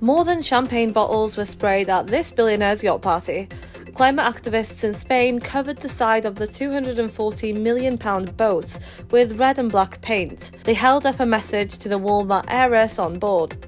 More than champagne bottles were sprayed at this billionaire's yacht party. Climate activists in Spain covered the side of the £240 million boat with red and black paint. They held up a message to the Walmart heiress on board.